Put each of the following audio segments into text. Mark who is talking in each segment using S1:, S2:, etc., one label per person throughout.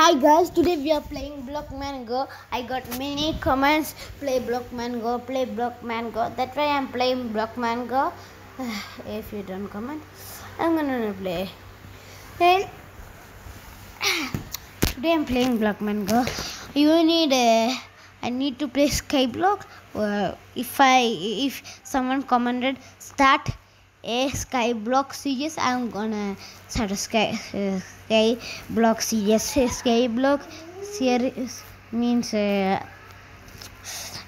S1: Hi guys, today we are playing Blockman Go. I got many comments. Play Blockman Go, play Blockman Go. That's why I'm playing Blockman Go. if you don't comment, I'm gonna play. Well, today I'm playing Blockman Go. You need a. I need to play Skyblock. Uh, if I if someone commented start a Skyblock series, I'm gonna start Sky uh, Skyblock series. Skyblock series means. Uh,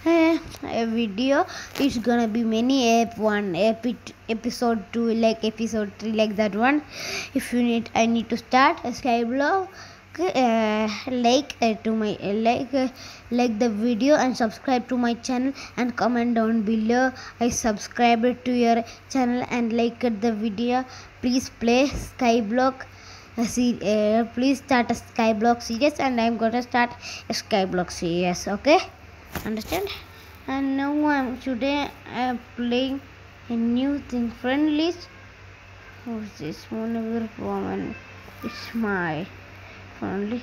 S1: uh, a video it's gonna be many ep 1 epi- episode 2 like episode 3 like that one if you need i need to start a skyblock uh, like uh, to my uh, like uh, like the video and subscribe to my channel and comment down below. I subscribe to your channel and like the video. Please play skyblock uh, see, uh, please start a skyblock series and i'm gonna start a skyblock series okay? Understand? And now i'm today i'm playing a new thing friend list who's this one? Woman it's my friendly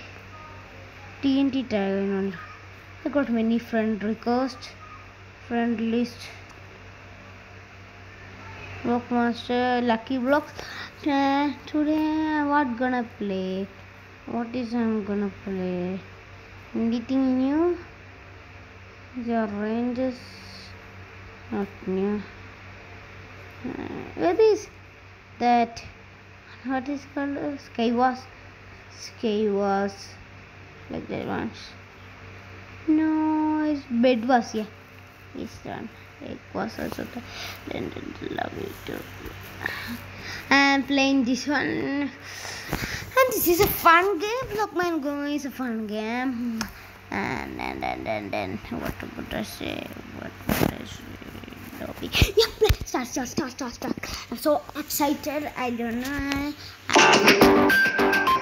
S1: tnt tag i got many friend requests friend list. Blockmaster lucky blocks uh, today what gonna play? What is i'm gonna play? Anything new? The range is not new. Uh, what is that? What is called? Uh, skywars skywars like that one no it's Bed Wars yeah it's done it was also the then love it i'm playing this one and this is a fun game blockman go is a fun game and then then then then what would I say? What would I say? Lobby. Yeah. Start, start, start, start, start. I'm so excited. I don't know. winner.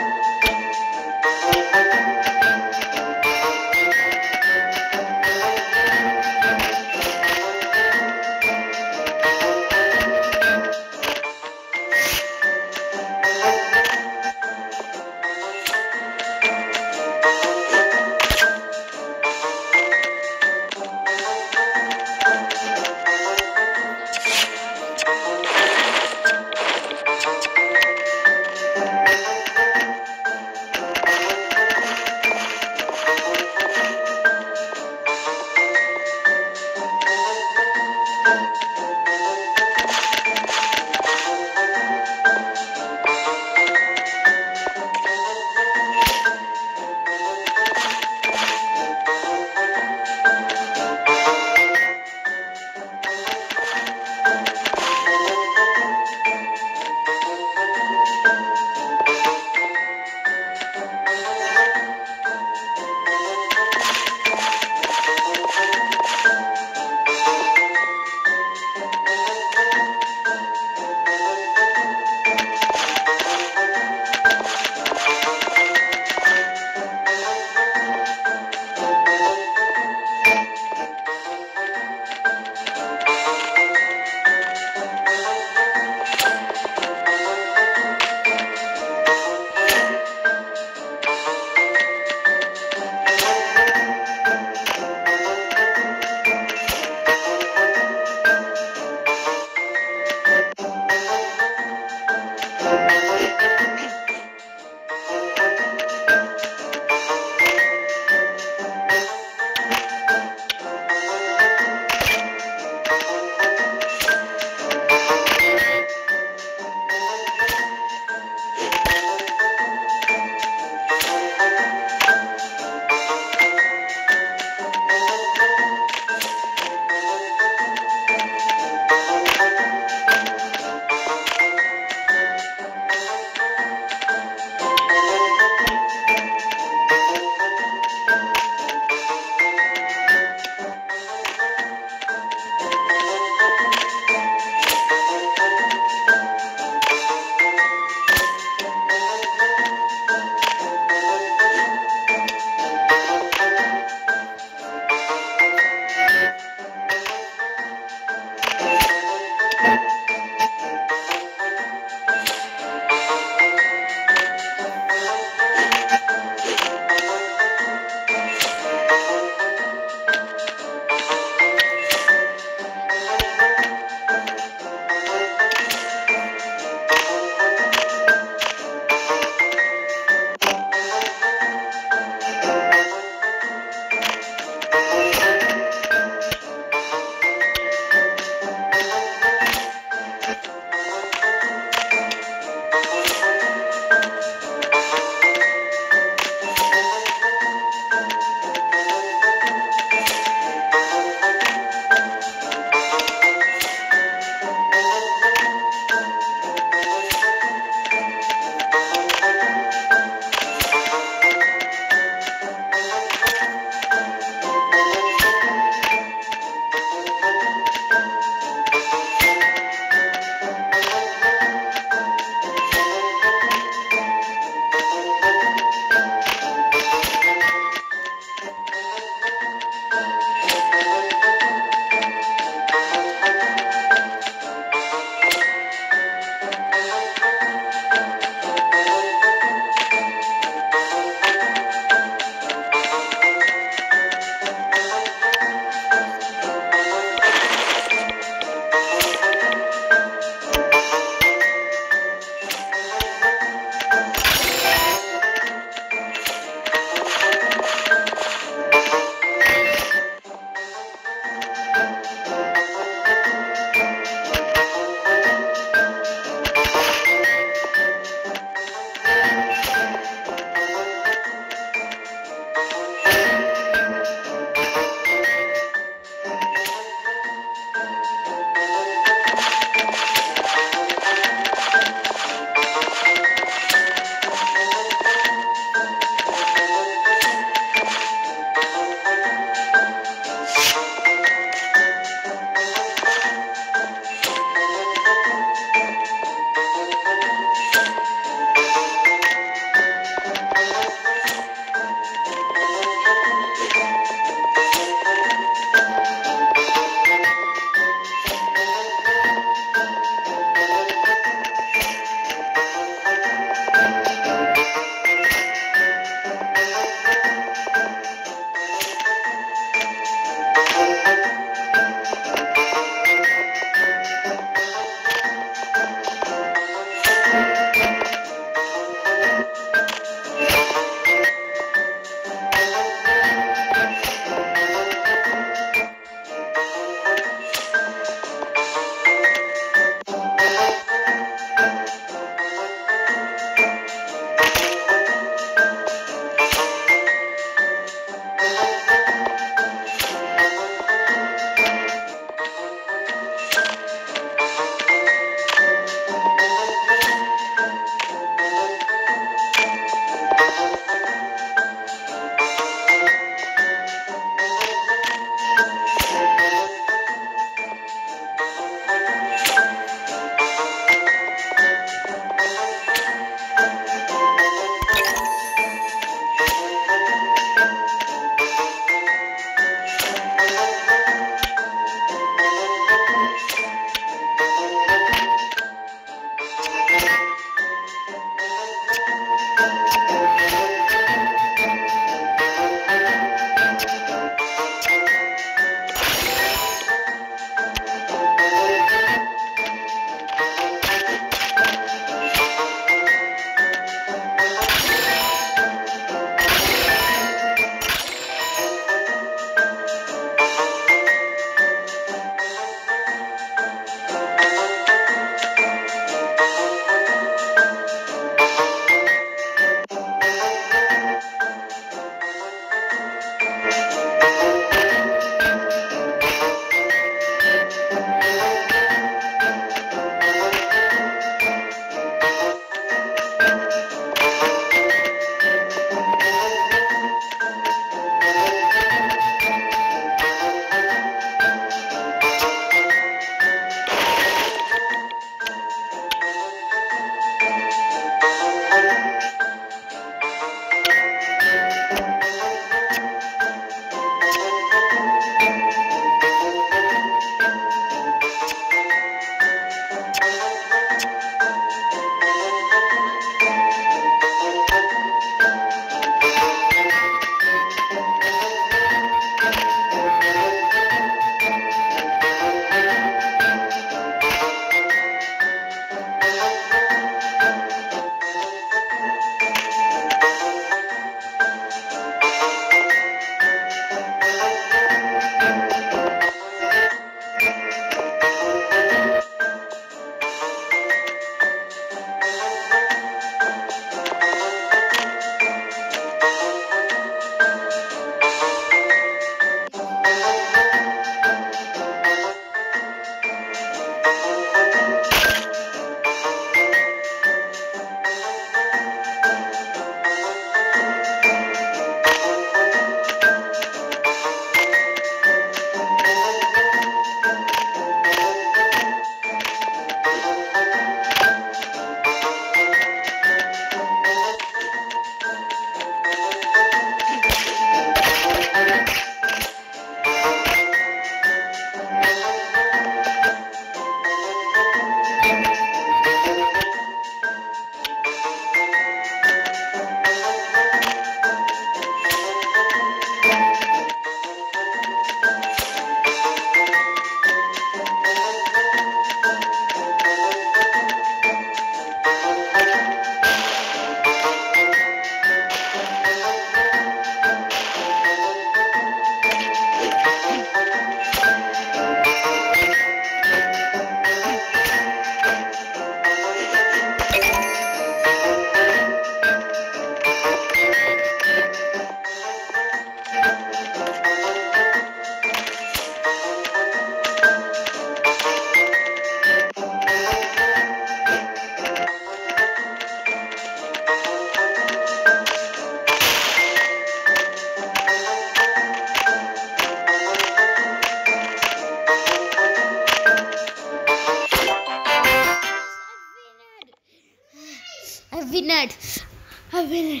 S1: I win.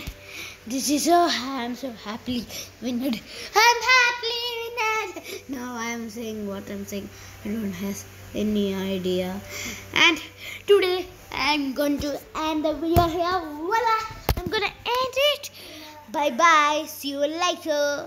S1: This is so I'm so happily winner. I'm happily winner. Now I'm saying what I'm saying. I don't have any idea. And today I'm going to end the video here. Voila! I'm gonna end it. Bye bye. See you later.